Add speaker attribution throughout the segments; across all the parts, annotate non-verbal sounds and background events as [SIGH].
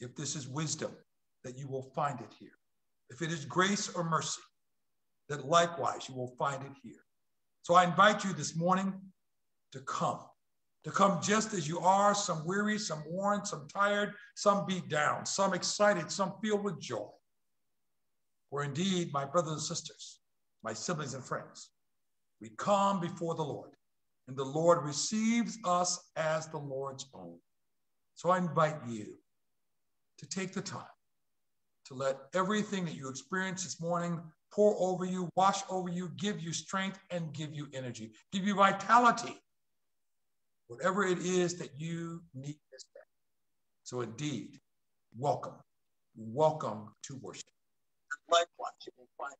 Speaker 1: if this is wisdom, that you will find it here. If it is grace or mercy, that likewise you will find it here. So I invite you this morning to come, to come just as you are, some weary, some worn, some tired, some beat down, some excited, some filled with joy. For indeed, my brothers and sisters, my siblings and friends, we come before the Lord, and the Lord receives us as the Lord's own. So I invite you to take the time to let everything that you experience this morning pour over you, wash over you, give you strength, and give you energy, give you vitality, whatever it is that you need this day. So, indeed, welcome, welcome to worship. Likewise, you will find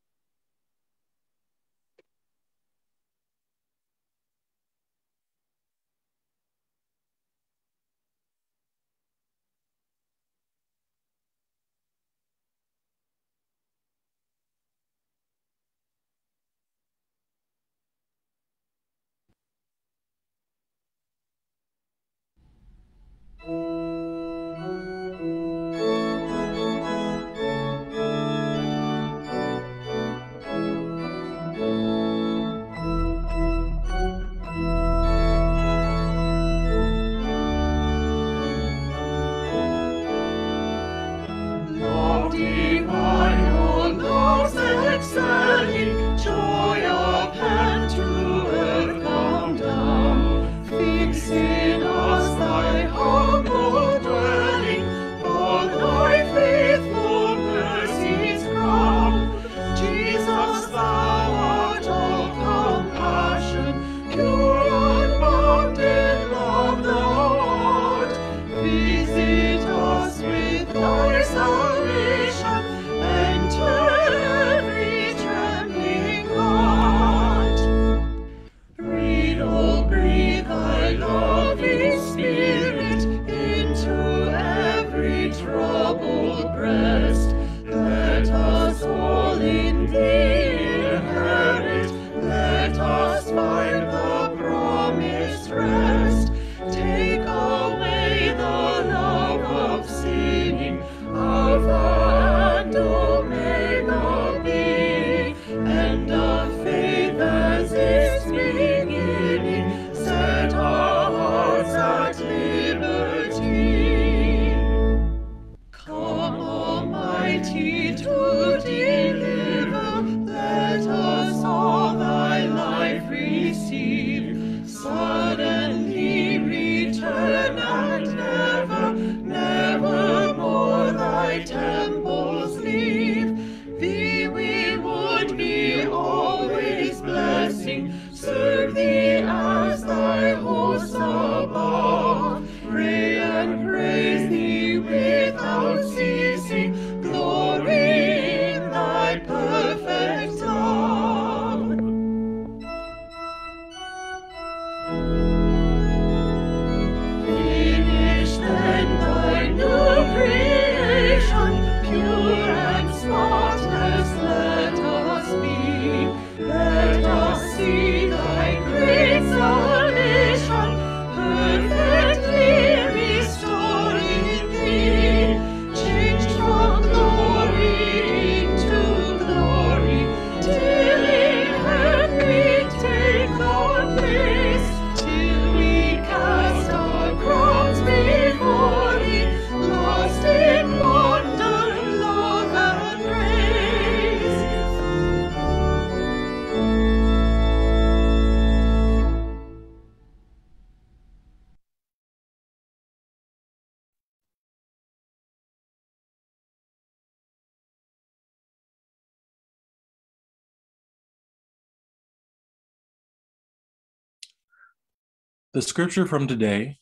Speaker 2: The scripture from today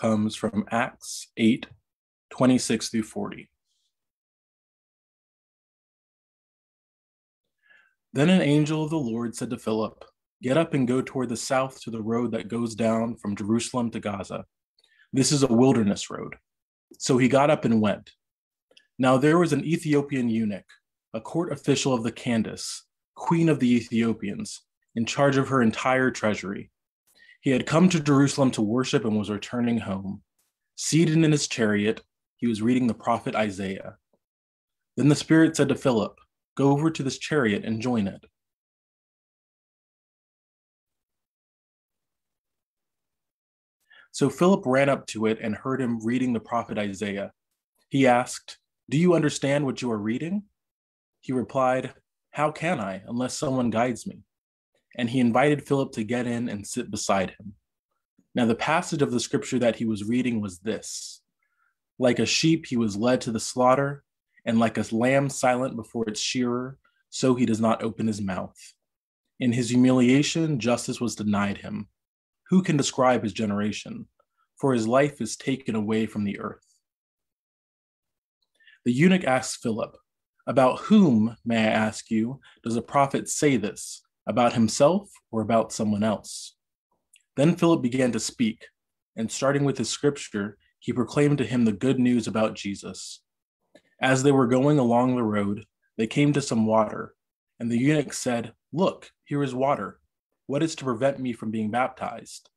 Speaker 2: comes from Acts 8 26 through 40. Then an angel of the Lord said to Philip, Get up and go toward the south to the road that goes down from Jerusalem to Gaza. This is a wilderness road. So he got up and went. Now there was an Ethiopian eunuch, a court official of the Candace, queen of the Ethiopians, in charge of her entire treasury he had come to Jerusalem to worship and was returning home. Seated in his chariot, He was reading the prophet Isaiah. Then the Spirit said to Philip, Go over to this chariot and join it. So Philip ran up to it and heard him reading the prophet Isaiah. He asked, Do you understand what you are reading? He replied, How can I, unless someone guides me? And he invited Philip to get in and sit beside him. Now, the passage of the scripture that he was reading was this Like a sheep, he was led to the slaughter, and like a lamb silent before its shearer, so he does not open his mouth. In his humiliation, justice was denied him. Who can describe his generation? For his life is taken away from the earth. The eunuch asks Philip, About whom, may I ask you, does a prophet say this? About himself or about someone else? Then Philip began to speak, and starting with his scripture, he proclaimed to him the good news about Jesus. As they were going along the road, they came to some water, and the eunuch said, Look, here is water. What is to prevent me from being baptized?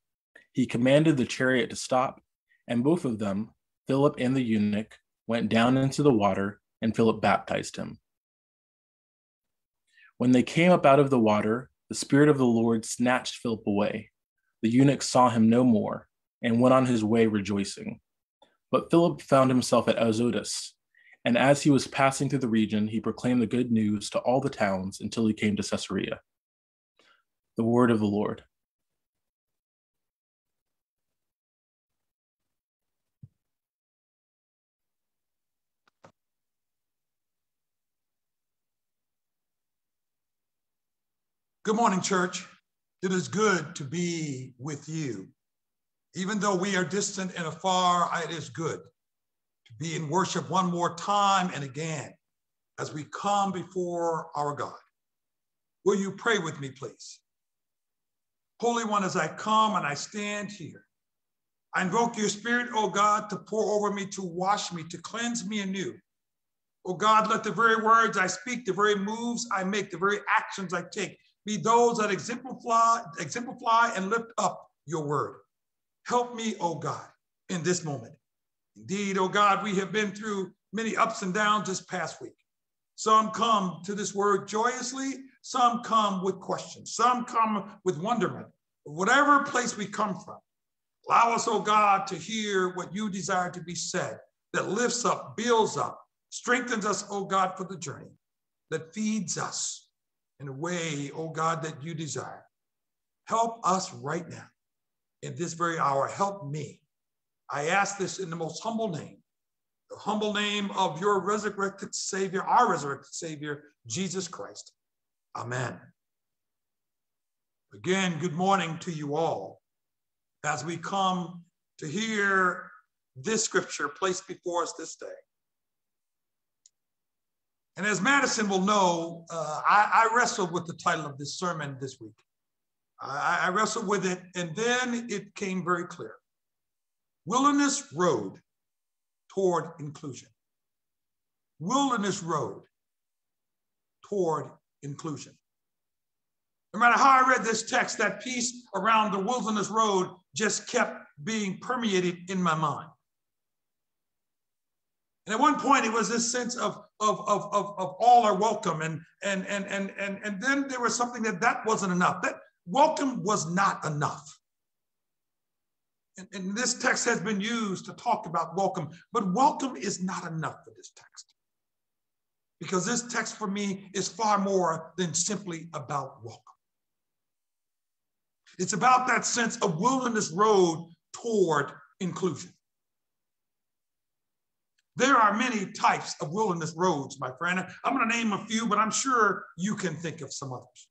Speaker 2: He commanded the chariot to stop, and both of them, Philip and the eunuch, went down into the water, and Philip baptized him. When they came up out of the water, the Spirit of the Lord snatched Philip away. The eunuch saw him no more, and went on his way rejoicing. But Philip found himself at Azotus, and as he was passing through the region, he proclaimed the good news to all the towns until he came to Caesarea. The word of the Lord.
Speaker 3: Good morning, church. It is good to be with you. Even though we are distant and afar, it is good to be in worship one more time and again as we come before our God. Will you pray with me, please? Holy One, as I come and I stand here, I invoke your Spirit, O oh God, to pour over me, to wash me, to cleanse me anew. O oh God, let the very words I speak, the very moves I make, the very actions I take be those that exemplify, exemplify and lift up your word. Help me, O oh God, in this moment. Indeed, O oh God, we have been through many ups and downs this past week. Some come to this word joyously, some come with questions, some come with wonderment. Whatever place we come from, allow us, oh God, to hear what you desire to be said that lifts up, builds up, strengthens us, oh God, for the journey, that feeds us in a way, oh God, that you desire. Help us right now in this very hour. Help me. I ask this in the most humble name, the humble name of your resurrected Savior, our resurrected Savior, Jesus Christ. Amen. Again, good morning to you all as we come to hear this scripture placed before us this day. And as Madison will know, uh, I, I, wrestled with the title of this sermon this week. I, I wrestled with it, and then it came very clear Wilderness Road toward inclusion. Wilderness Road toward inclusion. No matter how I read this text, that piece around the wilderness road just kept being permeated in my mind. And at one point, it was this sense of, of, of, of, of all are welcome. And, and, and, and, and, and then there was something that that wasn't enough. That welcome was not enough. And, and this text has been used to talk about welcome, but welcome is not enough for this text because this text for me is far more than simply about welcome. It's about that sense of wilderness road toward inclusion. There are many types of wilderness roads, my friend. I'm going to name a few, but I'm sure you can think of some others.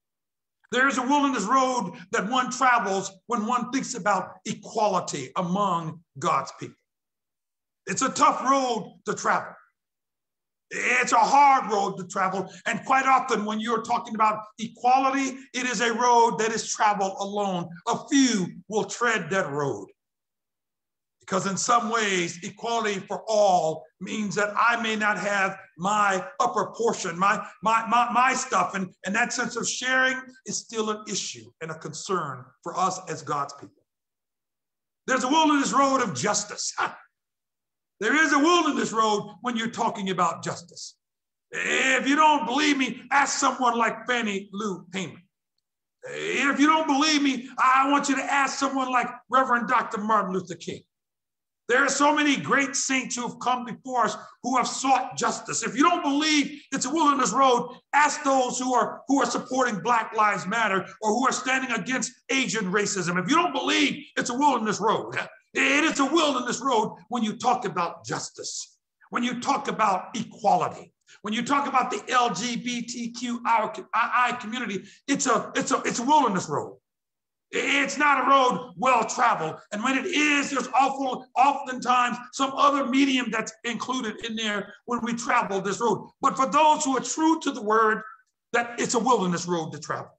Speaker 3: There's a wilderness road that one travels when one thinks about equality among God's people. It's a tough road to travel. It's a hard road to travel. And quite often, when you're talking about equality, it is a road that is traveled alone. A few will tread that road. Because in some ways, equality for all means that I may not have my upper portion, my, my, my, my stuff. And, and that sense of sharing is still an issue and a concern for us as God's people. There's a wilderness road of justice. [LAUGHS] There is a wilderness road when you're talking about justice. If you don't believe me, ask someone like Fannie Lou Hamer. If you don't believe me, I want you to ask someone like Reverend Dr. Martin Luther King. There are so many great saints who have come before us who have sought justice. If you don't believe it's a wilderness road, ask those who are who are supporting Black Lives Matter or who are standing against Asian racism. If you don't believe it's a wilderness road, it is a wilderness road when you talk about justice, when you talk about equality, when you talk about the LGBTQI community, it's a it's a it's a wilderness road. It's not a road well traveled. And when it is, there's awful, oftentimes some other medium that's included in there when we travel this road. But for those who are true to the word, that it's a wilderness road to travel.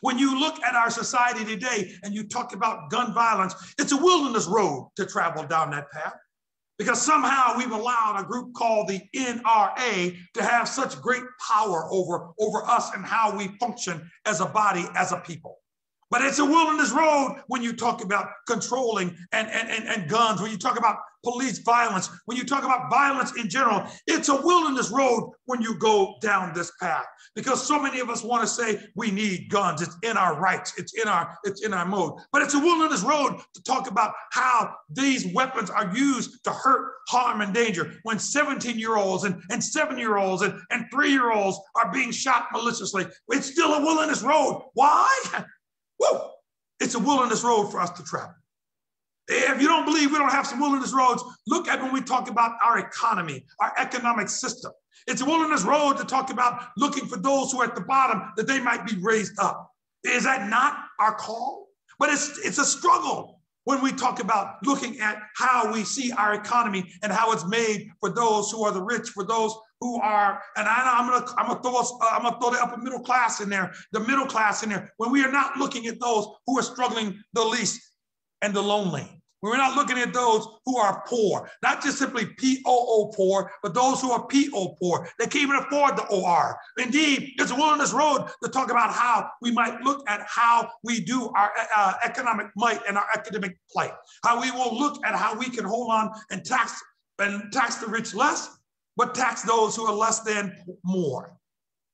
Speaker 3: When you look at our society today and you talk about gun violence, it's a wilderness road to travel down that path because somehow we've allowed a group called the NRA to have such great power over, over us and how we function as a body, as a people. But it's a wilderness road when you talk about controlling and, and, and, and guns, when you talk about police violence, when you talk about violence in general. It's a wilderness road when you go down this path. Because so many of us want to say we need guns. It's in our rights, it's in our, it's in our mode. But it's a wilderness road to talk about how these weapons are used to hurt, harm, and danger. When 17-year-olds and, and seven-year-olds and, and three-year-olds are being shot maliciously, it's still a wilderness road. Why? [LAUGHS] Woo! It's a wilderness road for us to travel. If you don't believe we don't have some wilderness roads, look at when we talk about our economy, our economic system. It's a wilderness road to talk about looking for those who are at the bottom that they might be raised up. Is that not our call? But it's, it's a struggle when we talk about looking at how we see our economy and how it's made for those who are the rich, for those who are, and I, am gonna, I'm gonna throw us, uh, I'm gonna throw the upper middle class in there, the middle class in there, when we are not looking at those who are struggling the least and the lonely. When we're not looking at those who are poor, not just simply POO poor, but those who are PO poor. They can't even afford the OR. Indeed, it's a wilderness road to talk about how we might look at how we do our uh, economic might and our academic plight. How we will look at how we can hold on and tax and tax the rich less but tax those who are less than more.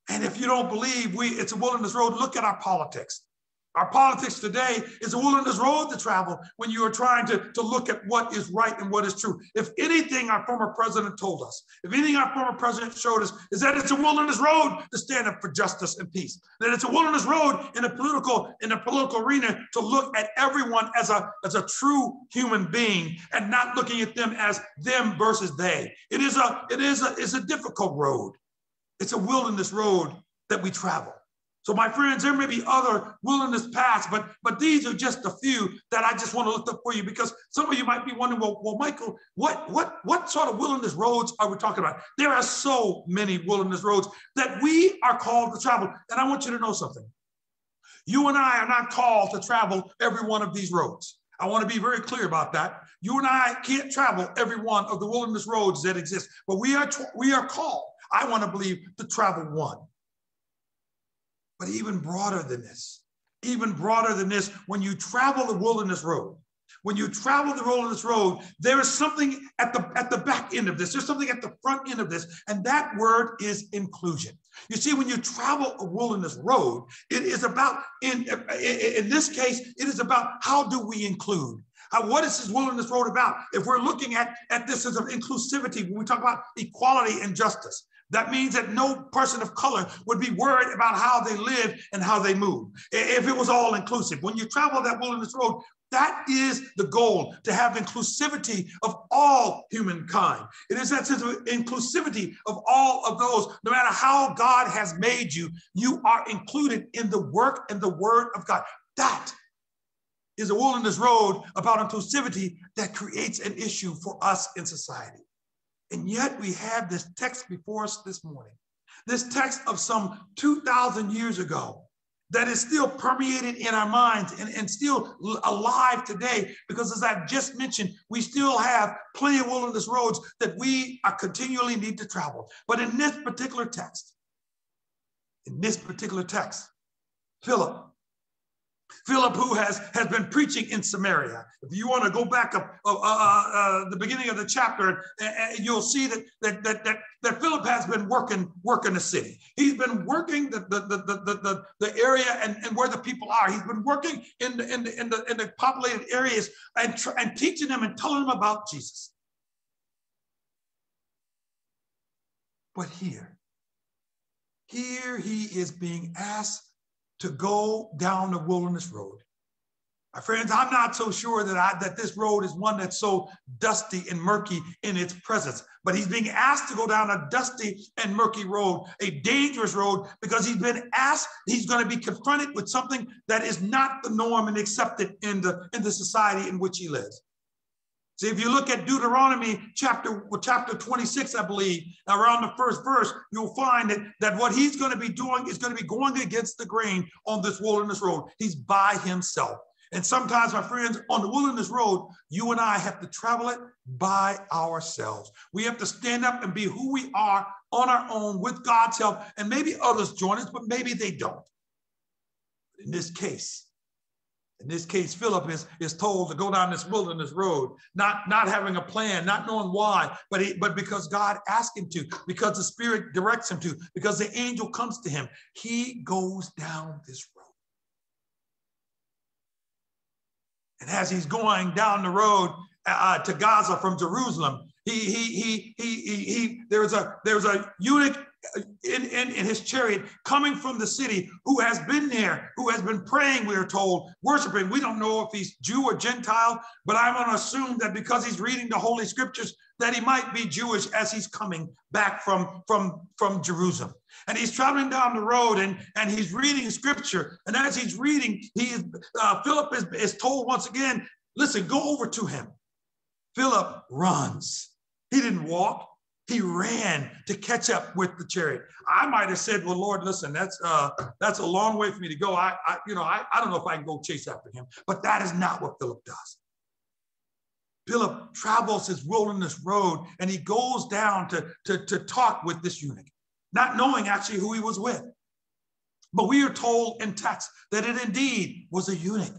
Speaker 3: And if you don't believe we it's a wilderness road, look at our politics. Our politics today is a wilderness road to travel when you are trying to, to look at what is right and what is true. If anything our former president told us, if anything our former president showed us, is that it's a wilderness road to stand up for justice and peace. That it's a wilderness road in a political in a political arena to look at everyone as a as a true human being and not looking at them as them versus they. It is a it is a it's a difficult road. It's a wilderness road that we travel. So, my friends, there may be other wilderness paths, but but these are just a few that I just want to lift up for you because some of you might be wondering, well, well, Michael, what what what sort of wilderness roads are we talking about? There are so many wilderness roads that we are called to travel. And I want you to know something. You and I are not called to travel every one of these roads. I want to be very clear about that. You and I can't travel every one of the wilderness roads that exist, but we are we are called. I want to believe to travel one. But even broader than this, even broader than this, when you travel the wilderness road, when you travel the wilderness road, there is something at the at the back end of this. There's something at the front end of this, and that word is inclusion. You see, when you travel a wilderness road, it is about in in this case, it is about how do we include. Uh, what is this wilderness road about? If we're looking at, at this as of inclusivity, when we talk about equality and justice, that means that no person of color would be worried about how they live and how they move if it was all inclusive. When you travel that wilderness road, that is the goal to have inclusivity of all humankind. It is that sense of inclusivity of all of those, no matter how God has made you, you are included in the work and the word of God. That is a wilderness road about inclusivity that creates an issue for us in society. And yet we have this text before us this morning, this text of some 2,000 years ago that is still permeated in our minds and, and still alive today. Because as I've just mentioned, we still have plenty of wilderness roads that we are continually need to travel. But in this particular text, in this particular text, Philip Philip, who has, has been preaching in Samaria. If you want to go back up uh, uh, uh, the beginning of the chapter, you'll see that, that, that, that, that Philip has been working, working the city. He's been working the, the, the, the, the, the area and, and where the people are. He's been working in the, in the, in the, in the populated areas and, and teaching them and telling them about Jesus. But here, here he is being asked to go down the wilderness road. My friends, I'm not so sure that I, that this road is one that's so dusty and murky in its presence. But he's being asked to go down a dusty and murky road, a dangerous road, because he's been asked, he's going to be confronted with something that is not the norm and accepted in the, in the society in which he lives. See, if you look at Deuteronomy chapter, chapter 26, I believe, around the first verse, you'll find that, that what he's going to be doing is going to be going against the grain on this wilderness road. He's by himself. And sometimes, my friends, on the wilderness road, you and I have to travel it by ourselves. We have to stand up and be who we are on our own with God's help. And maybe others join us, but maybe they don't. In this case, in this case, Philip is, is told to go down this wilderness road, not, not having a plan, not knowing why, but, he, but because God asked him to, because the Spirit directs him to, because the angel comes to him. He goes down this road. And as he's going down the road uh, to Gaza from Jerusalem, he, he, he, he, he, he, there's a, there's a eunuch in, in, in his chariot coming from the city who has been there, who has been praying, we are told, worshiping. We don't know if he's Jew or Gentile, but I'm going to assume that because he's reading the Holy Scriptures, that he might be Jewish as he's coming back from, from, from Jerusalem. And he's traveling down the road and, and he's reading scripture. And as he's reading, he is, uh, Philip is, is told once again, listen, go over to him. Philip runs. He didn't walk. He ran to catch up with the chariot. I might have said, "Well, Lord, listen, that's uh, that's a long way for me to go. I, I you know, I, I don't know if I can go chase after him." But that is not what Philip does. Philip travels his wilderness road and he goes down to, to, to talk with this eunuch, not knowing actually who he was with. But we are told in text that it indeed was a eunuch.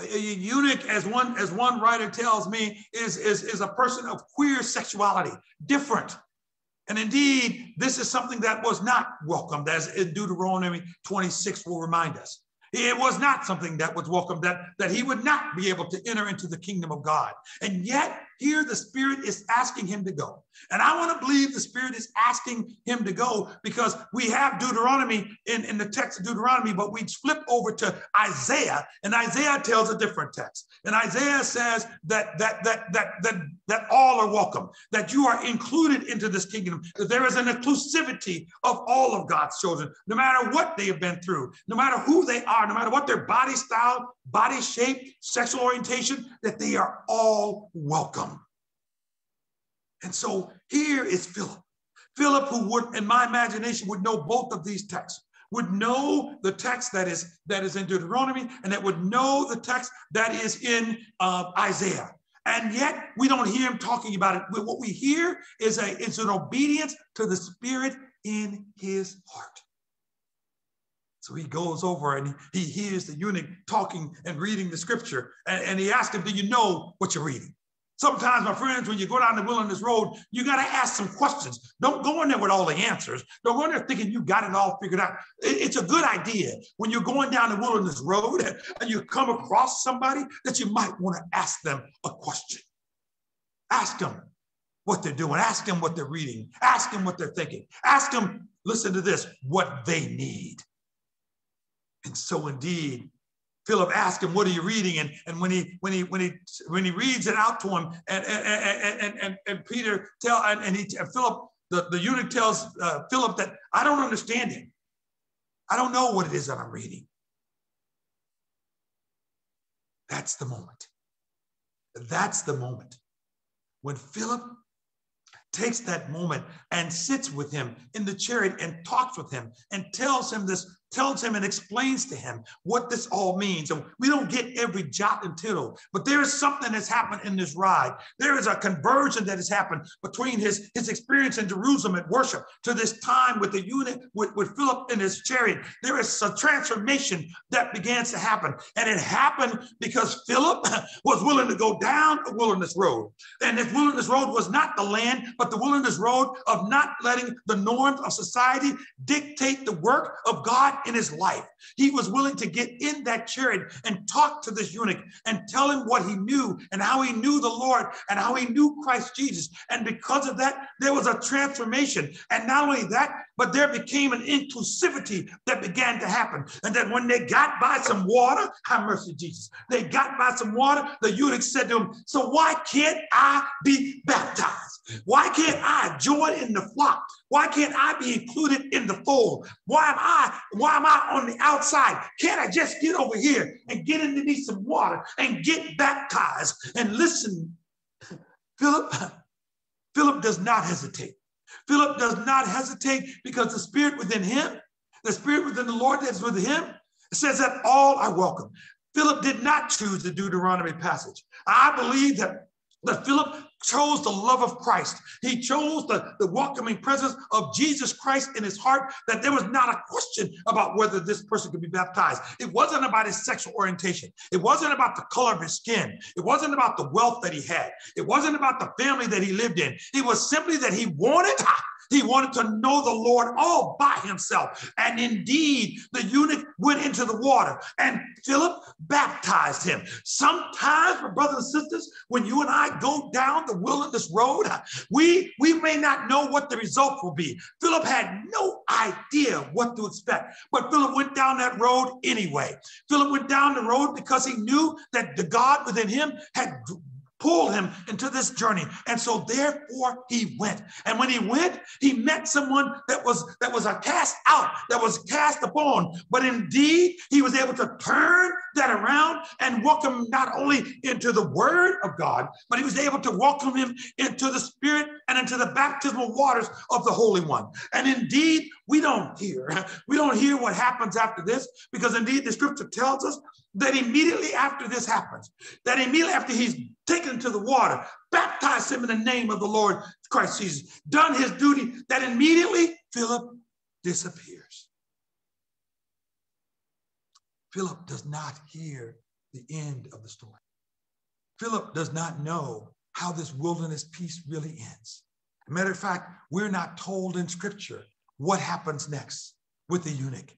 Speaker 3: A eunuch, as one as one writer tells me, is, is, is a person of queer sexuality, different. And indeed, this is something that was not welcomed, as Deuteronomy 26 will remind us. It was not something that was welcomed, that, that he would not be able to enter into the kingdom of God. And yet, here the Spirit is asking him to go. And I want to believe the Spirit is asking him to go because we have Deuteronomy in, in the text of Deuteronomy, but we flip over to Isaiah, and Isaiah tells a different text. And Isaiah says that that that that that that all are welcome, that you are included into this kingdom, that there is an inclusivity of all of God's children, no matter what they have been through, no matter who they are, no matter what their body style, body shape, sexual orientation, that they are all welcome. And so here is Philip. Philip, who would, in my imagination, would know both of these texts, would know the text that is that is in Deuteronomy, and that would know the text that is in uh, Isaiah. And yet we don't hear him talking about it. But What we hear is a it's an obedience to the Spirit in his heart. So he goes over and he, he hears the eunuch talking and reading the scripture, and, and he asks him, "Do you know what you're reading?" Sometimes, my friends, when you go down the wilderness road, you got to ask some questions. Don't go in there with all the answers. Don't go in there thinking you got it all figured out. It's a good idea when you're going down the wilderness road [LAUGHS] and you come across somebody that you might want to ask them a question. Ask them what they're doing. Ask them what they're reading. Ask them what they're thinking. Ask them, listen to this, what they need. And so, indeed, Philip asked him, "What are you reading?" And, and when he when he when he when he reads it out to him, and and and, and, and Peter tell and, and he and Philip the, the eunuch tells uh, Philip that I don't understand him. I don't know what it is that I'm reading. That's the moment. That's the moment when Philip takes that moment and sits with him in the chariot and talks with him and tells him this tells him and explains to him what this all means. And we don't get every jot and tittle, but there is something that's happened in this ride. There is a conversion that has happened between his, his experience in Jerusalem at worship to this time with the unit with, with Philip in his chariot. There is a transformation that begins to happen. And it happened because Philip [LAUGHS] was willing to go down a wilderness road. And this wilderness road was not the land, but the wilderness road of not letting the norms of society dictate the work of God in his life. He was willing to get in that chariot and talk to this eunuch and tell him what he knew and how he knew the Lord and how he knew Christ Jesus. And because of that, there was a transformation. And not only that, but there became an inclusivity that began to happen. And then when they got by some water, have mercy, Jesus, they got by some water, the eunuch said to him, So why can't I be baptized? Why can't I join in the flock? Why can't I be included in the fold? Why am I, why am I on the outside? Can't I just get over here and get underneath some water and get baptized? And listen, Philip, [LAUGHS] Philip does not hesitate. Philip does not hesitate because the spirit within him, the spirit within the Lord that's with him, says that all are welcome. Philip did not choose the Deuteronomy passage. I believe that, that Philip chose the love of Christ. He chose the, the welcoming presence of Jesus Christ in his heart, that there was not a question about whether this person could be baptized. It wasn't about his sexual orientation. It wasn't about the color of his skin. It wasn't about the wealth that he had. It wasn't about the family that he lived in. It was simply that he wanted [LAUGHS] he wanted to know the Lord all by himself. And indeed, the eunuch went into the water and Philip baptized him. Sometimes, my brothers and sisters, when you and I go down the wilderness road, we, we may not know what the result will be. Philip had no idea what to expect, but Philip went down that road anyway. Philip went down the road because he knew that the God within him had pull him into this journey. And so therefore he went. And when he went, he met someone that was that was a cast out, that was cast upon. But indeed, he was able to turn that around and welcome not only into the word of God, but he was able to welcome him into the spirit and into the baptismal waters of the Holy One. And indeed, we don't hear. [LAUGHS] We don't hear what happens after this because indeed the scripture tells us that immediately after this happens, that immediately after he's taken to the water, baptized him in the name of the Lord Christ Jesus, done his duty, that immediately Philip disappears. Philip does not hear the end of the story. Philip does not know how this wilderness peace really ends. Matter of fact, we're not told in scripture what happens next with the eunuch.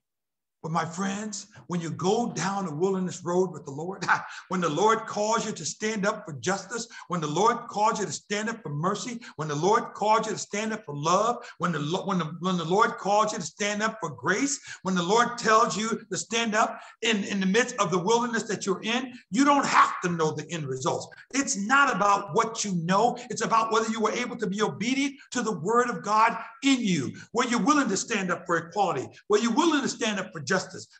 Speaker 3: But my friends, when you go down a wilderness road with the Lord, [LAUGHS] when the Lord calls you to stand up for justice, when the Lord calls you to stand up for mercy, when the Lord calls you to stand up for love, when the, when the, when the Lord calls you to stand up for grace, when the Lord tells you to stand up in, in the midst of the wilderness that you're in, you don't have to know the end results. It's not about what you know, it's about whether you were able to be obedient to the word of God in you, where you're willing to stand up for equality, where you're willing to stand up for justice?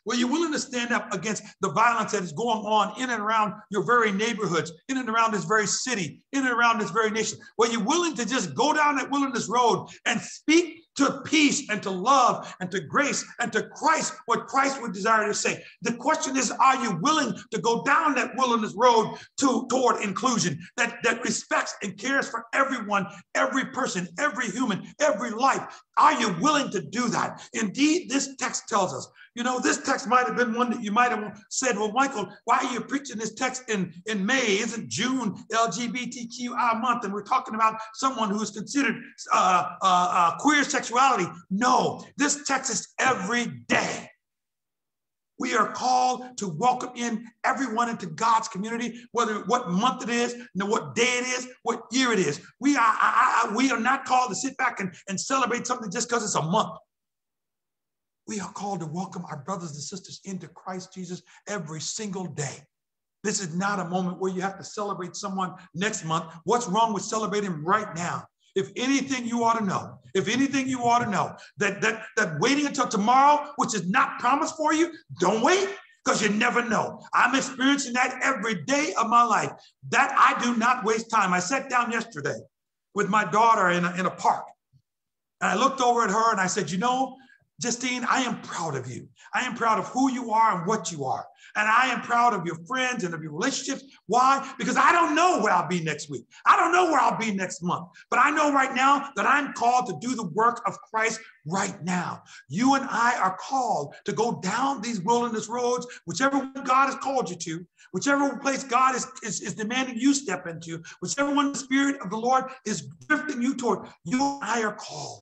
Speaker 3: Were you willing to stand up against the violence that is going on in and around your very neighborhoods, in and around this very city, in and around this very nation? Were you willing to just go down that wilderness road and speak to peace and to love and to grace and to Christ, what Christ would desire to say. The question is, are you willing to go down that wilderness road to, toward inclusion that, that respects and cares for everyone, every person, every human, every life? Are you willing to do that? Indeed, this text tells us. You know, this text might have been one that you might have said, well, Michael, why are you preaching this text in, in May? Isn't June LGBTQI month? And we're talking about someone who is considered uh, uh, uh, queer sexuality. No, this text is every day. We are called to welcome in everyone into God's community, whether what month it is, what day it is, what year it is. We are, I, I, we are not called to sit back and, and celebrate something just because it's a month. We are called to welcome our brothers and sisters into Christ Jesus every single day. This is not a moment where you have to celebrate someone next month. What's wrong with celebrating right now? If anything you ought to know, if anything you ought to know, that that that waiting until tomorrow, which is not promised for you, don't wait because you never know. I'm experiencing that every day of my life. That I do not waste time. I sat down yesterday with my daughter in a, in a park, and I looked over at her and I said, you know, Justine, I am proud of you. I am proud of who you are and what you are. And I am proud of your friends and of your relationships. Why? Because I don't know where I'll be next week. I don't know where I'll be next month. But I know right now that I'm called to do the work of Christ right now. You and I are called to go down these wilderness roads, whichever one God has called you to, whichever place God is, is, is demanding you step into, whichever one the Spirit of the Lord is drifting you toward. You and I are called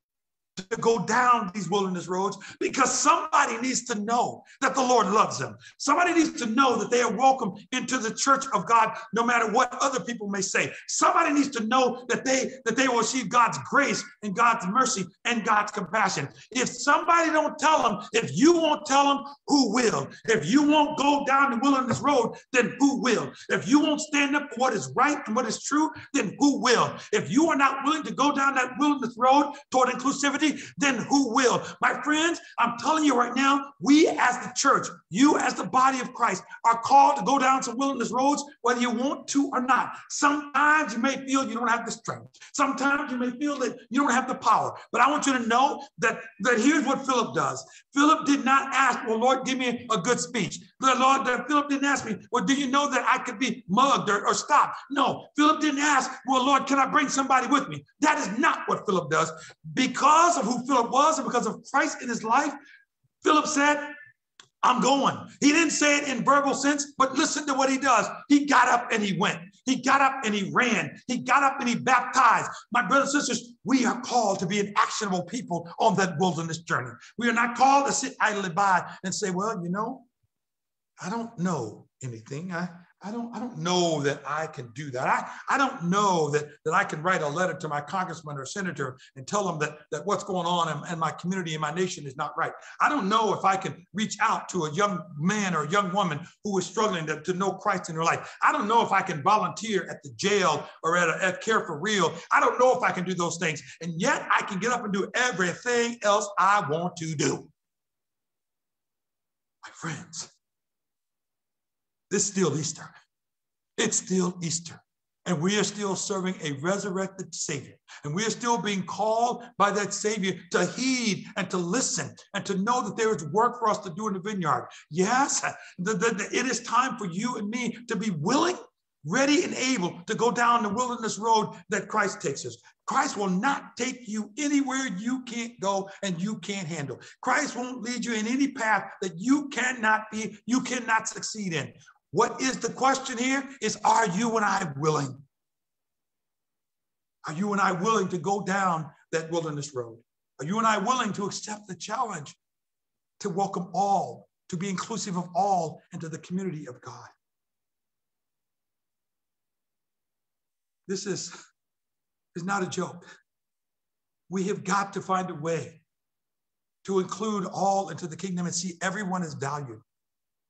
Speaker 3: to go down these wilderness roads because somebody needs to know that the Lord loves them. Somebody needs to know that they are welcome into the church of God no matter what other people may say. Somebody needs to know that they that they will receive God's grace and God's mercy and God's compassion. If somebody don't tell them, if you won't tell them, who will? If you won't go down the wilderness road, then who will? If you won't stand up for what is right and what is true, then who will? If you are not willing to go down that wilderness road toward inclusivity, then who will? My friends, I'm telling you right now, we as the church, you as the body of Christ, are called to go down some wilderness roads, whether you want to or not. Sometimes you may feel you don't have the strength. Sometimes you may feel that you don't have the power. But I want you to know that, that here's what Philip does. Philip did not ask, well, Lord, give me a good speech. The Lord, Philip didn't ask me, well, do you know that I could be mugged or, or stopped? No, Philip didn't ask, well, Lord, can I bring somebody with me? That is not what Philip does. Because of who Philip was and because of Christ in his life, Philip said, I'm going. He didn't say it in verbal sense, but listen to what he does. He got up and he went. He got up and he ran. He got up and he baptized. My brothers and sisters, we are called to be an actionable people on that wilderness journey. We are not called to sit idly by and say, well, you know, I don't know anything. I, I don't, I don't know that I can do that. I, I don't know that, that I can write a letter to my congressman or senator and tell them that, that what's going on in, in my community and my nation is not right. I don't know if I can reach out to a young man or a young woman who is struggling to, to know Christ in their life. I don't know if I can volunteer at the jail or at, a, at Care for Real. I don't know if I can do those things. And yet I can get up and do everything else I want to do. My friends, it's still Easter. It's still Easter. And we are still serving a resurrected Savior. And we are still being called by that Savior to heed and to listen and to know that there is work for us to do in the vineyard. Yes, the, the, the, it is time for you and me to be willing, ready, and able to go down the wilderness road that Christ takes us. Christ will not take you anywhere you can't go and you can't handle. Christ won't lead you in any path that you cannot be, you cannot succeed in. What is the question here? Is are you and I willing? Are you and I willing to go down that wilderness road? Are you and I willing to accept the challenge to welcome all, to be inclusive of all into the community of God? This is, is not a joke. We have got to find a way to include all into the kingdom and see everyone is valued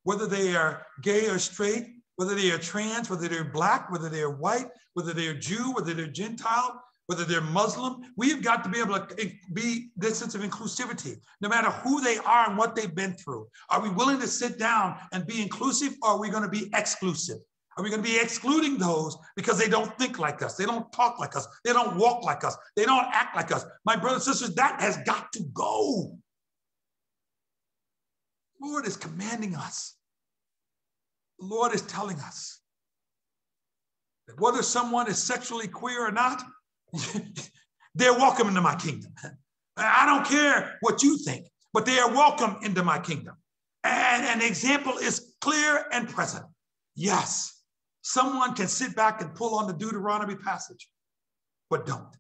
Speaker 3: whether they are gay or straight, whether they are trans, whether they're black, whether they're white, whether they're Jew, whether they're Gentile, whether they're Muslim. We've got to be able to be this sense of inclusivity, no matter who they are and what they've been through. Are we willing to sit down and be inclusive, or are we going to be exclusive? Are we going to be excluding those because they don't think like us? They don't talk like us. They don't walk like us. They don't act like us. My brothers and sisters, that has got to go. Lord is commanding us. The Lord is telling us that whether someone is sexually queer or not, [LAUGHS] they're welcome into my kingdom. I don't care what you think, but they are welcome into my kingdom. And an example is clear and present. Yes, someone can sit back and pull on the Deuteronomy passage, but don't.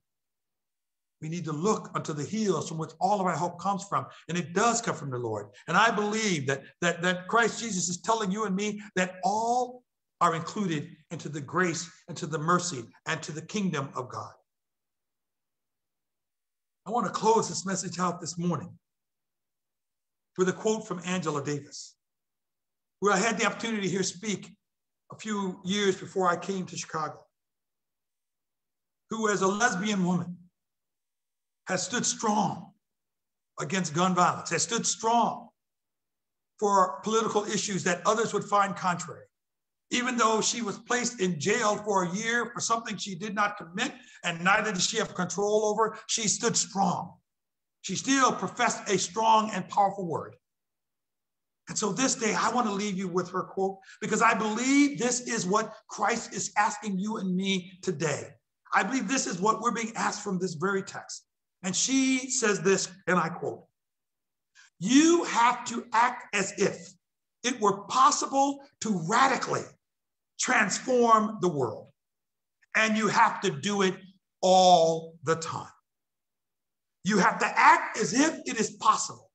Speaker 3: We need to look unto the hills from which all of our hope comes from. And it does come from the Lord. And I believe that, that, that Christ Jesus is telling you and me that all are included into the grace and to the mercy and to the kingdom of God. I want to close this message out this morning with a quote from Angela Davis, who I had the opportunity to hear speak a few years before I came to Chicago, who, as a lesbian woman, has stood strong against gun violence, has stood strong for political issues that others would find contrary. Even though she was placed in jail for a year for something she did not commit and neither did she have control over, she stood strong. She still professed a strong and powerful word. And so this day, I want to leave you with her quote because I believe this is what Christ is asking you and me today. I believe this is what we're being asked from this very text. And she says this, and I quote You have to act as if it were possible to radically transform the world. And you have to do it all the time. You have to act as if it is possible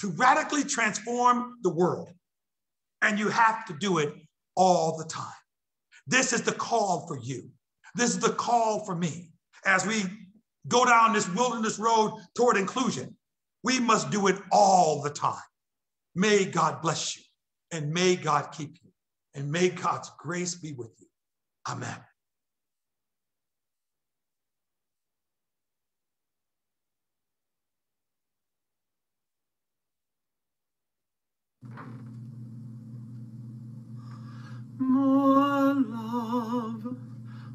Speaker 3: to radically transform the world. And you have to do it all the time. This is the call for you. This is the call for me. As we go down this wilderness road toward inclusion, we must do it all the time. May God bless you and may God keep you and may God's grace be with you. Amen.
Speaker 1: More love,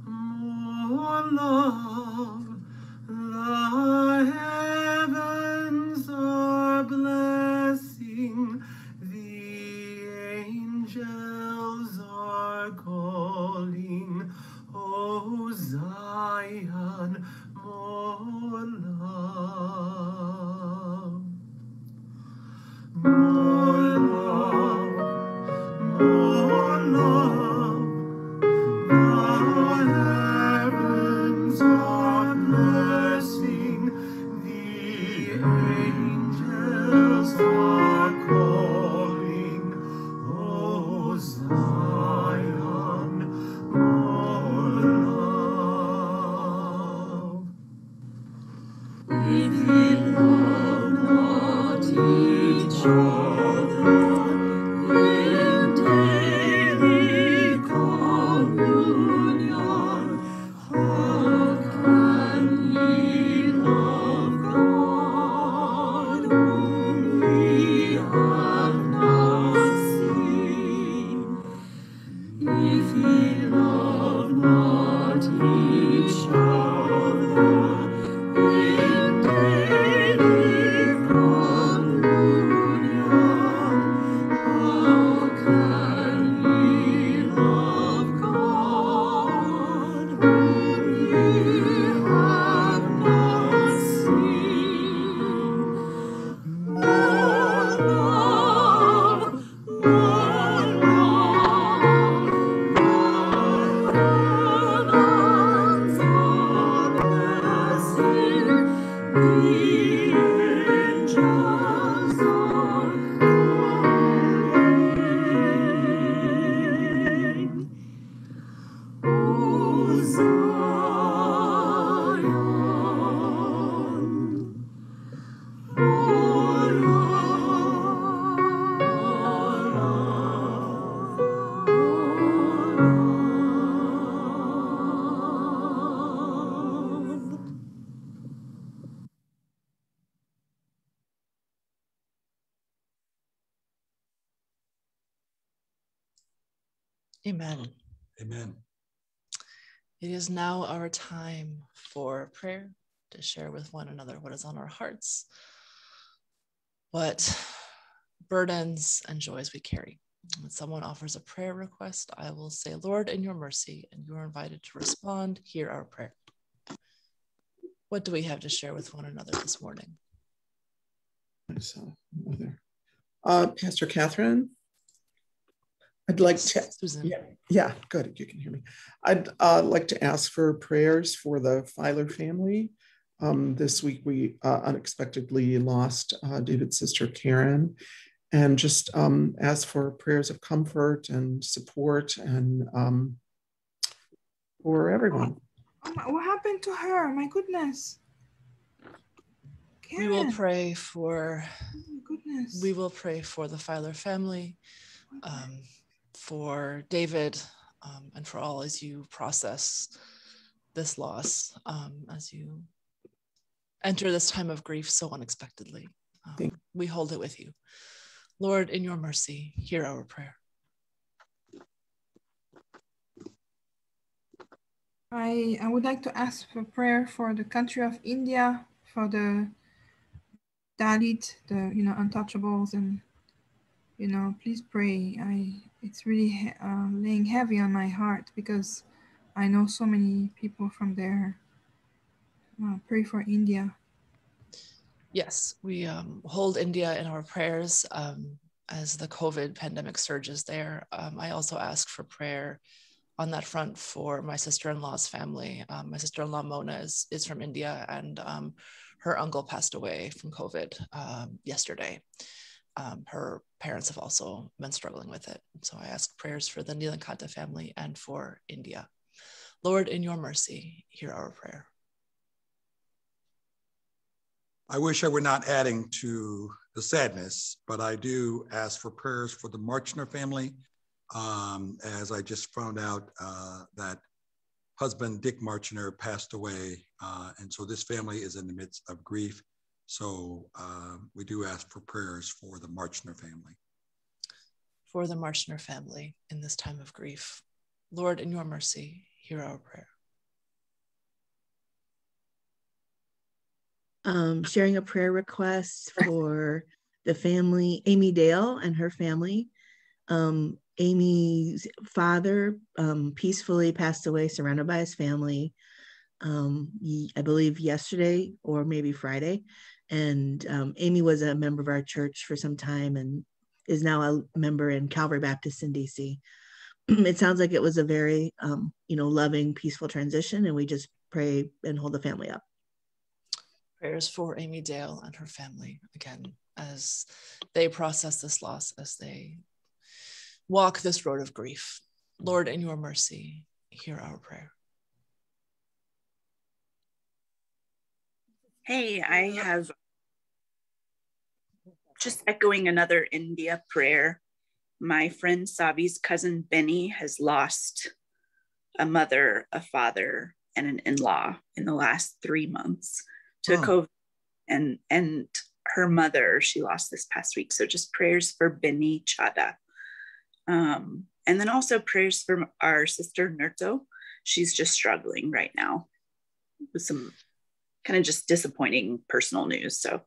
Speaker 1: more love, each
Speaker 4: is now our time for prayer to share with one another what is on our hearts, what burdens and joys we carry. When someone offers a prayer request, I will say, Lord, in your mercy, and you are invited to respond. Hear our prayer. What do we have to share with one another this morning?
Speaker 5: mother. Uh, Pastor Catherine, I'd like to,
Speaker 4: Susan.
Speaker 5: yeah, yeah, good, you can hear me. I'd uh, like to ask for prayers for the Filer family. Um, this week, we uh, unexpectedly lost uh, David's sister Karen, and just um, ask for prayers of comfort and support and um, for everyone.
Speaker 6: Oh my, what happened to her? My goodness.
Speaker 4: We will pray for
Speaker 6: oh my goodness.
Speaker 4: we will pray for the Filer family, um, for David, um, and for all as you process this loss, um, as you enter this time of grief so unexpectedly. Um, we hold it with you. Lord, in your mercy, hear our prayer.
Speaker 6: I, I would like to ask for prayer for the country of India, for the Dalit, the you know untouchables, and you know please pray. I it's really uh, laying heavy on my heart because I know so many people from there. Uh, pray for India.
Speaker 4: Yes, we um, hold India in our prayers um, as the COVID pandemic surges there. Um, I also ask for prayer on that front for my sister-in-law's family. Um, my sister-in-law Mona is, is from India and um, her uncle passed away from COVID um, yesterday. Um, her parents have also been struggling with it. So I ask prayers for the Nilankanta family and for India. Lord, in your mercy, hear our prayer.
Speaker 3: I wish I were not adding to the sadness, but I do ask for prayers for the Marchner family. Um, as I just found out uh, that husband Dick Marchner passed away, uh, and so this family is in the midst of grief. So uh, we do ask for prayers for the Marchner family.
Speaker 4: For the Marchner family in this time of grief. Lord, in your mercy, hear our prayer.
Speaker 7: um, sharing a prayer request for the family, Amy Dale and her family. Um, Amy's father um, peacefully passed away, surrounded by his family, um, ye- I believe yesterday or maybe Friday. And um, Amy was a member of our church for some time and is now a member in Calvary Baptist in DC. [CLEARS THROAT] it sounds like it was a very, um, you know, loving, peaceful transition, and we just pray and hold the family up.
Speaker 4: Prayers for Amy Dale and her family again as they process this loss, as they walk this road of grief. Lord, in your mercy, hear our prayer.
Speaker 8: Hey, I have just echoing another India prayer. My friend Savi's cousin Benny has lost a mother, a father, and an in-law in the last three months to
Speaker 3: Oh.
Speaker 8: COVID. And and her mother, she lost this past week. So just prayers for Benny Chada. Um, and then also prayers for our sister Nurto. She's just struggling right now with some kind of just disappointing personal news. So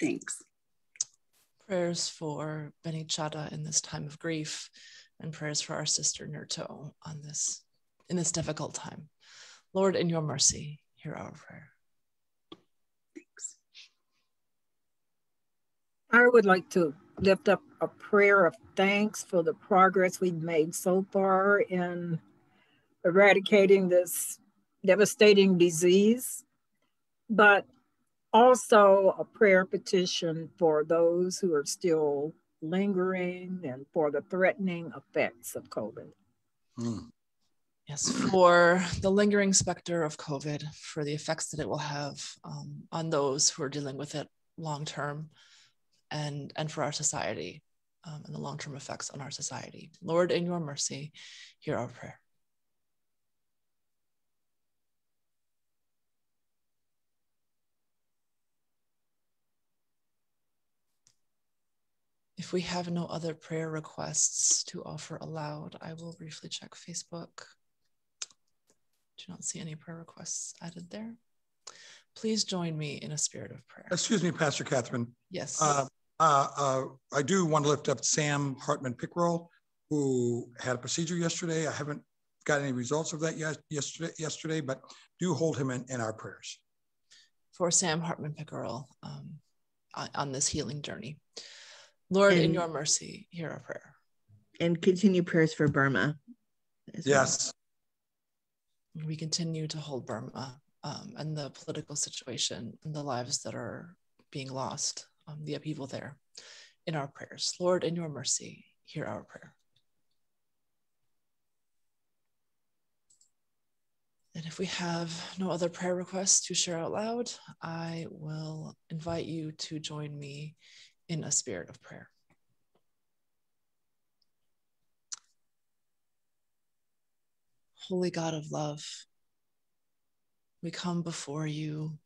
Speaker 8: thanks.
Speaker 4: Prayers for Benny Chada in this time of grief, and prayers for our sister Nurto on this in this difficult time. Lord, in your mercy, hear our prayer.
Speaker 8: Thanks.
Speaker 9: I would like to lift up a prayer of thanks for the progress we've made so far in eradicating this devastating disease, but also a prayer petition for those who are still lingering and for the threatening effects of COVID.
Speaker 3: Mm.
Speaker 4: Yes, for the lingering specter of COVID, for the effects that it will have um, on those who are dealing with it long term, and and for our society, um, and the long term effects on our society. Lord, in your mercy, hear our prayer. If we have no other prayer requests to offer aloud, I will briefly check Facebook. Do not see any prayer requests added there. Please join me in a spirit of prayer.
Speaker 3: Excuse me, Pastor Catherine.
Speaker 4: Yes.
Speaker 3: Uh, uh, uh, I do want to lift up Sam Hartman Pickrell, who had a procedure yesterday. I haven't got any results of that yet yesterday, yesterday but do hold him in, in our prayers.
Speaker 4: for Sam Hartman Pickerel um, on, on this healing journey. Lord, in your mercy, hear our prayer.
Speaker 7: And continue prayers for Burma. as well.
Speaker 3: Yes.
Speaker 4: We continue to hold Burma um, and the political situation and the lives that are being lost, um, the upheaval there, in our prayers. Lord, in your mercy, hear our prayer. And if we have no other prayer requests to share out loud, I will invite you to join me in a spirit of prayer. Holy God of love, we come before you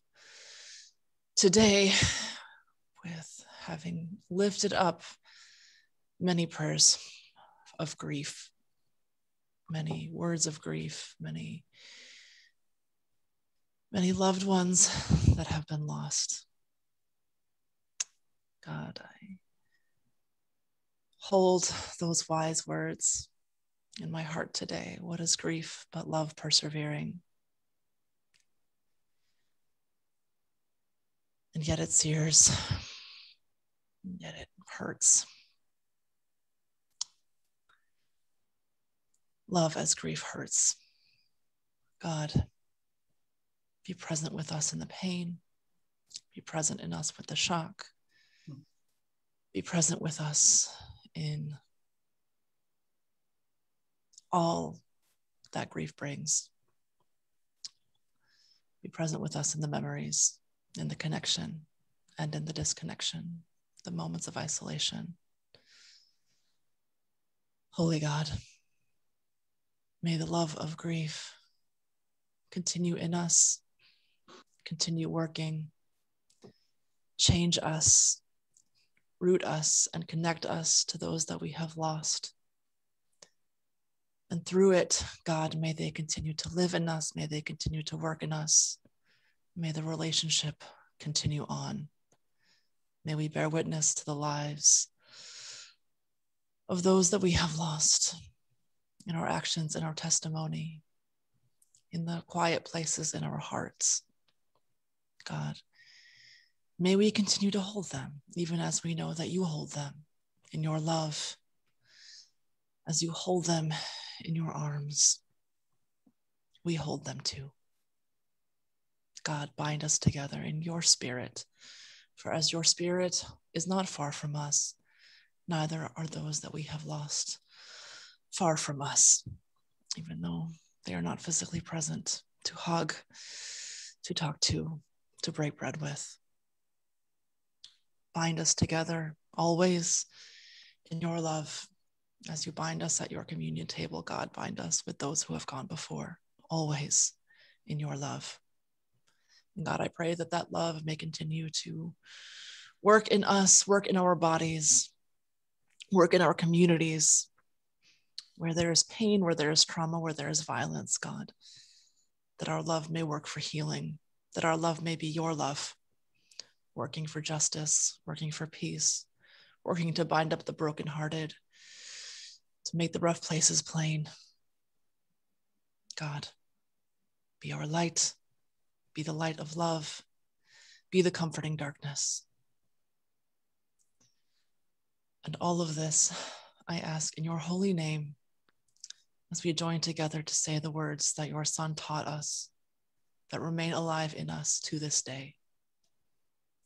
Speaker 4: today with having lifted up many prayers of grief, many words of grief, many many loved ones that have been lost. God, I hold those wise words in my heart today. What is grief but love persevering? And yet it sears, and yet it hurts. Love as grief hurts. God, be present with us in the pain, be present in us with the shock, be present with us in all that grief brings. Be present with us in the memories, in the connection, and in the disconnection, the moments of isolation. Holy God, may the love of grief continue in us, continue working, change us, root us, and connect us to those that we have lost. And through it, God, may they continue to live in us. May they continue to work in us. May the relationship continue on. May we bear witness to the lives of those that we have lost in our actions, in our testimony, in the quiet places in our hearts. God, may we continue to hold them, even as we know that you hold them in your love, as you hold them in your arms. We hold them too. God, bind us together in your spirit. For as your spirit is not far from us, neither are those that we have lost far from us, even though they are not physically present to hug, to talk to, to break bread with. Bind us together always in your love. As you bind us at your communion table, God, bind us with those who have gone before, always in your love. And God, I pray that that love may continue to work in us, work in our bodies, work in our communities, where there is pain, where there is trauma, where there is violence, God, that our love may work for healing, that our love may be your love, working for justice, working for peace, working to bind up the brokenhearted, to make the rough places plain. God, be our light, be the light of love, be the comforting darkness. And all of this I ask in your holy name as we join together to say the words that your Son taught us that remain alive in us to this day.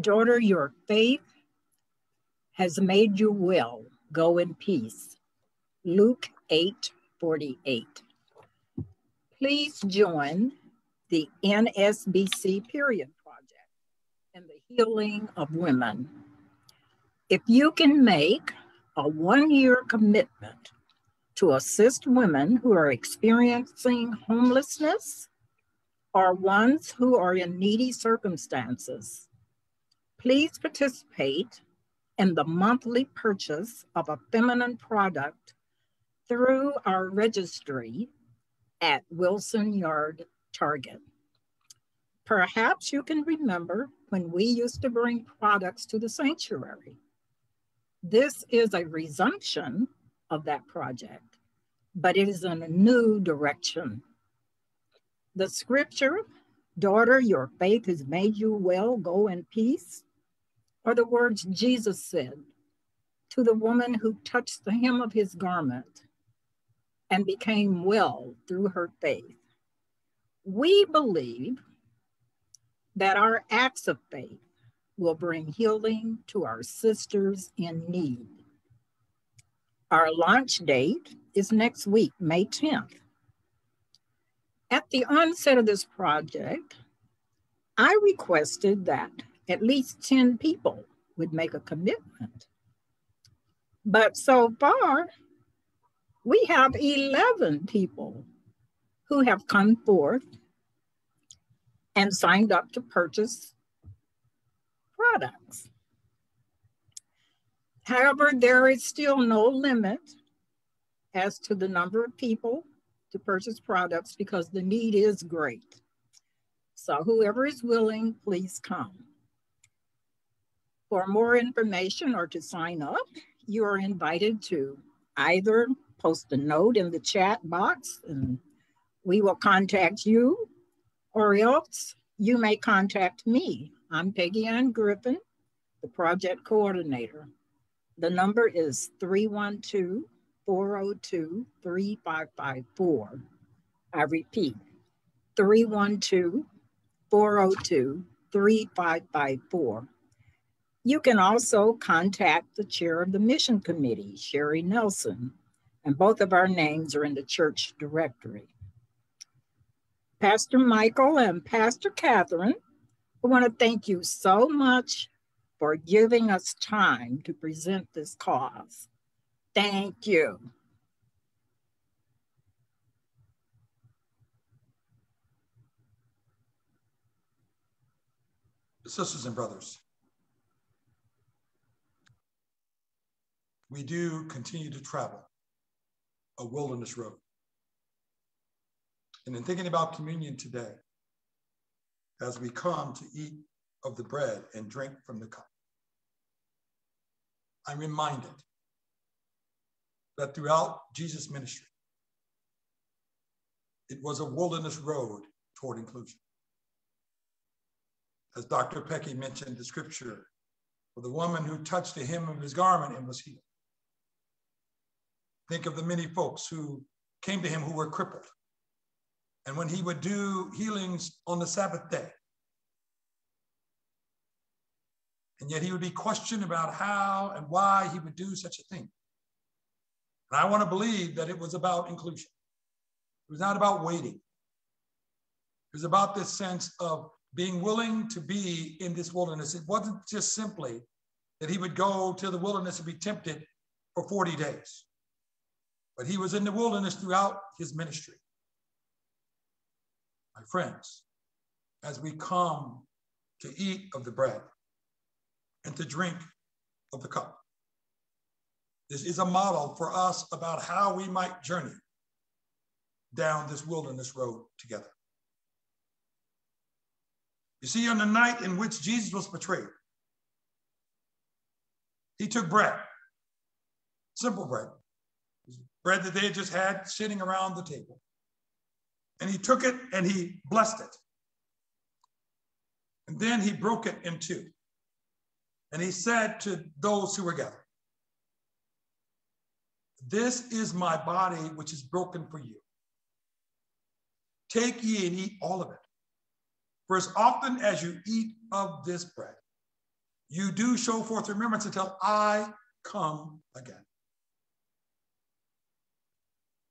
Speaker 9: Daughter, your faith has made you well. Go in peace. Luke 8 48. Please join the NSBC Period Project and the healing of women. If you can make a one year commitment to assist women who are experiencing homelessness or ones who are in needy circumstances, please participate in the monthly purchase of a feminine product through our registry at Wilson Yard Target. Perhaps you can remember when we used to bring products to the sanctuary. This is a resumption of that project, but it is in a new direction. The scripture, daughter, your faith has made you well, go in peace, are the words Jesus said to the woman who touched the hem of his garment and became well through her faith. We believe that our acts of faith will bring healing to our sisters in need. Our launch date is next week, May 10th. At the onset of this project, I requested that at least 10 people would make a commitment. But so far, we have 11 people who have come forth and signed up to purchase products. However, there is still no limit as to the number of people to purchase products because the need is great. So whoever is willing, please come. For more information or to sign up, you are invited to either post a note in the chat box and we will contact you, or else you may contact me. I'm Peggy Ann Griffin, the project coordinator. The number is 312 402 3554. I repeat, 312 402 3554. You can also contact the chair of the mission committee, Sherry Nelson, and both of our names are in the church directory. Pastor Michael and Pastor Catherine, we want to thank you so much for giving us time to present this cause. Thank you.
Speaker 3: Sisters and brothers, we do continue to travel a wilderness road. And in thinking about communion today, as we come to eat of the bread and drink from the cup, I'm reminded that throughout Jesus' ministry, it was a wilderness road toward inclusion. As Dr. Peggy mentioned the scripture for the woman who touched the hem of his garment and was healed. Think of the many folks who came to him who were crippled. And when he would do healings on the Sabbath day, and yet he would be questioned about how and why he would do such a thing. And I want to believe that it was about inclusion. It was not about waiting. It was about this sense of being willing to be in this wilderness. It wasn't just simply that he would go to the wilderness and be tempted for 40 days. But he was in the wilderness throughout his ministry. My friends, as we come to eat of the bread and to drink of the cup, this is a model for us about how we might journey down this wilderness road together. You see, on the night in which Jesus was betrayed, he took bread, simple bread, bread that they had just had sitting around the table. And he took it and he blessed it. And then he broke it in two. And he said to those who were gathered, This is my body, which is broken for you. Take ye and eat all of it. For as often as you eat of this bread, you do show forth remembrance until I come again.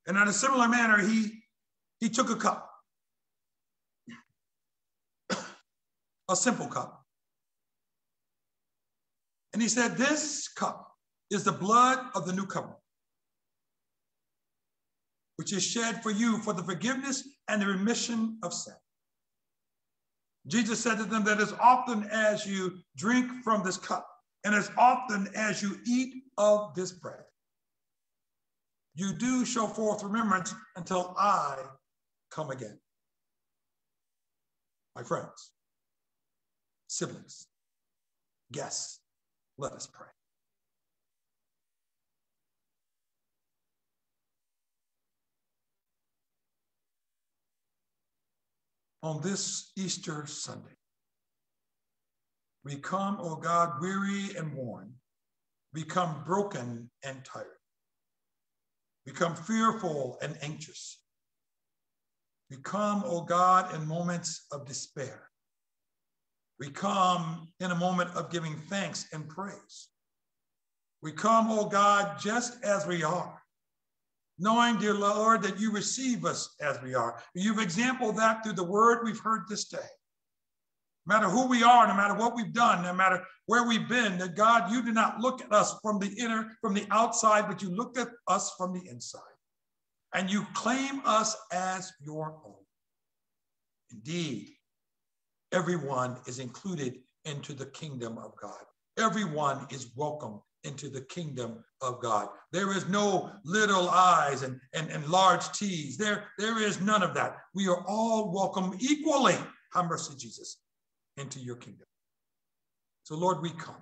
Speaker 3: And in a similar manner, he, he took a cup, a simple cup. And he said, This cup is the blood of the new covenant, which is shed for you for the forgiveness and the remission of sin. Jesus said to them that as often as you drink from this cup and as often as you eat of this bread, you do show forth remembrance until I come again. My friends, siblings, guests, let us pray. On this Easter Sunday, we come, O oh God, weary and worn, become broken and tired become fearful and anxious. We come, oh God, in moments of despair. We come in a moment of giving thanks and praise. We come, oh God, just as we are, knowing, dear Lord, that you receive us as we are. You've exampled that through the word we've heard this day. No matter who we are, no matter what we've done, no matter where we've been, that God, you do not look at us from the inner, from the outside, but you look at us from the inside. And you claim us as your own. Indeed, everyone is included into the kingdom of God. Everyone is welcome into the kingdom of God. There is no little I's and, and, and large T's. There, there is none of that. We are all welcome equally, have mercy, Jesus, into your kingdom. So, Lord, we come.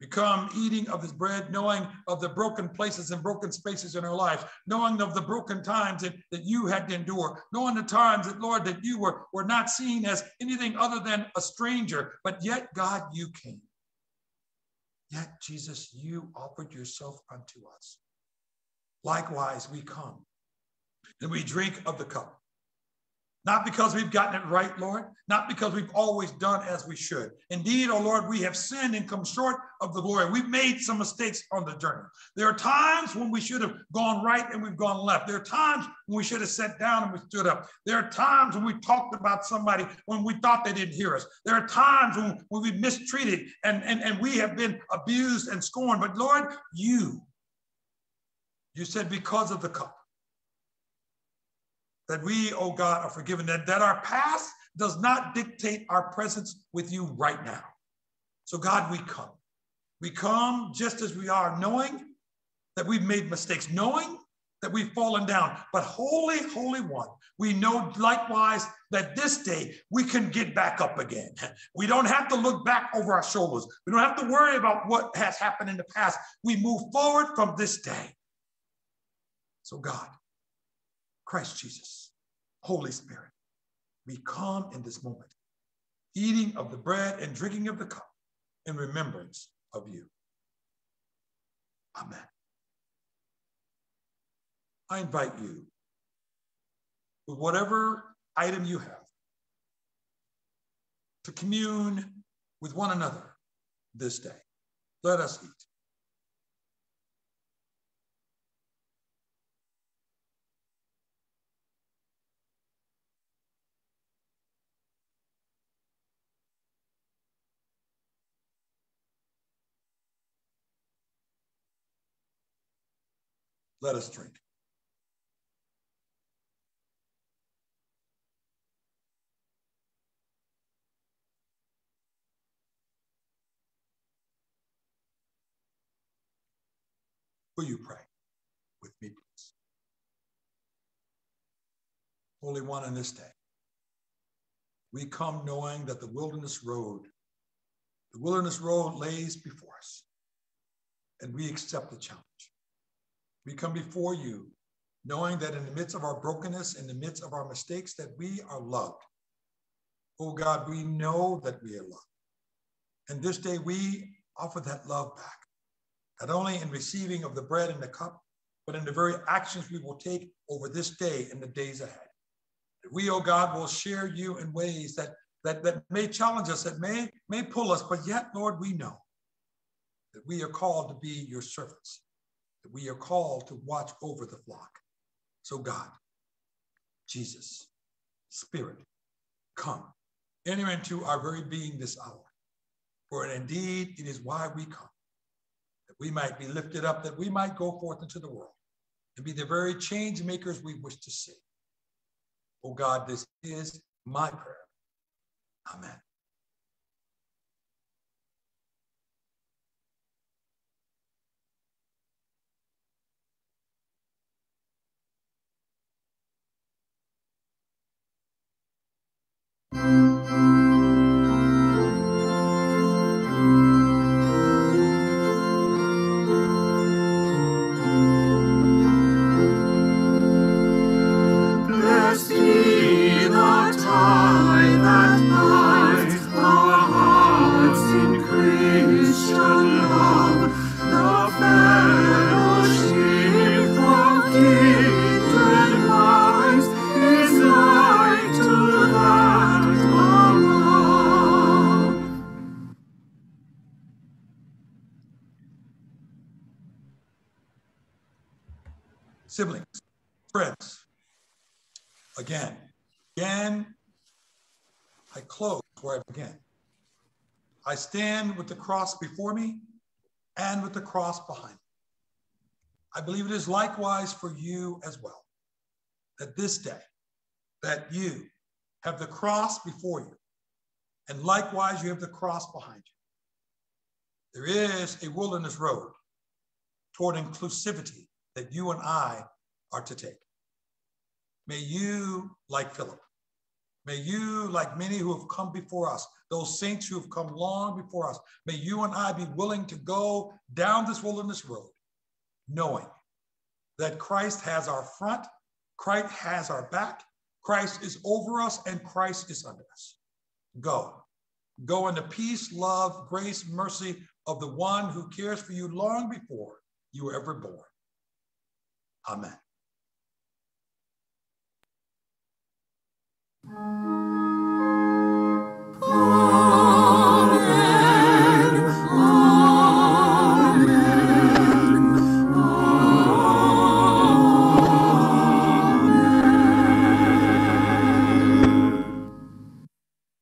Speaker 3: We come eating of this bread, knowing of the broken places and broken spaces in our life, knowing of the broken times that, that you had to endure, knowing the times that, Lord, that you were, were not seen as anything other than a stranger, but yet, God, you came. Yet, Jesus, you offered yourself unto us. Likewise, we come and we drink of the cup. Not because we've gotten it right, Lord, not because we've always done as we should. Indeed, oh Lord, we have sinned and come short of the glory. We've made some mistakes on the journey. There are times when we should have gone right and we've gone left. There are times when we should have sat down and we stood up. There are times when we talked about somebody when we thought they didn't hear us. There are times when, when we mistreated and, and, and we have been abused and scorned. But Lord, you, you said because of the cup that we, oh God, are forgiven, that, that our past does not dictate our presence with you right now. So, God, we come. We come just as we are, knowing that we've made mistakes, knowing that we've fallen down. But, Holy, Holy One, we know likewise that this day we can get back up again. [LAUGHS] We don't have to look back over our shoulders. We don't have to worry about what has happened in the past. We move forward from this day. So, God, Christ Jesus, Holy Spirit, we come in this moment, eating of the bread and drinking of the cup in remembrance of you. Amen. I invite you, with whatever item you have, to commune with one another this day. Let us eat. Let us drink. Will you pray with me, please? Holy One, in this day, we come knowing that the wilderness road, the wilderness road lays before us, and we accept the challenge. We come before you knowing that in the midst of our brokenness, in the midst of our mistakes, that we are loved. Oh God, we know that we are loved. And this day we offer that love back, not only in receiving of the bread and the cup, but in the very actions we will take over this day and the days ahead. We, oh God, will share you in ways that, that, that may challenge us, that may, may pull us, but yet, Lord, we know that we are called to be your servants we are called to watch over the flock. So, God, Jesus, Spirit, come, enter into our very being this hour. For indeed, it is why we come, that we might be lifted up, that we might go forth into the world and be the very change makers we wish to see. Oh God, this is my prayer. Amen.
Speaker 1: Blessed be
Speaker 3: I stand with the cross before me and with the cross behind me. I believe it is likewise for you as well, that this day, that you have the cross before you, and likewise you have the cross behind you. There is a wilderness road toward inclusivity that you and I are to take. May you, like Philip, may you, like many who have come before us, those saints who have come long before us, may you and I be willing to go down this wilderness road, knowing that Christ has our front, Christ has our back, Christ is over us, and Christ is under us. Go. Go in the peace, love, grace, mercy of the one who cares for you long before you were ever born. Amen. Oh.